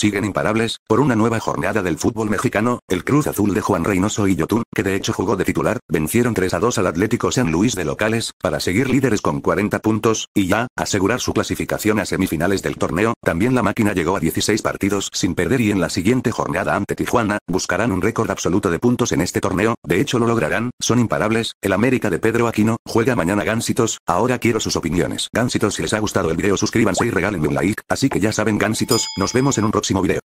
siguen imparables, por una nueva jornada del fútbol mexicano, el Cruz Azul de Juan Reynoso y Yotun, que de hecho jugó de titular, vencieron 3 a 2 al Atlético San Luis de locales, para seguir líderes con 40 puntos, y ya, asegurar su clasificación a semifinales del torneo, también la máquina llegó a 16 partidos sin perder y en la siguiente jornada ante Tijuana, buscarán un récord absoluto de puntos en este torneo, de hecho lo lograrán, son imparables, el América de Pedro Aquino, juega mañana Gansitos, ahora quiero sus opiniones. Gansitos si les ha gustado el video suscríbanse y regálenme un like, así que ya saben Gansitos, nos vemos en un próximo video.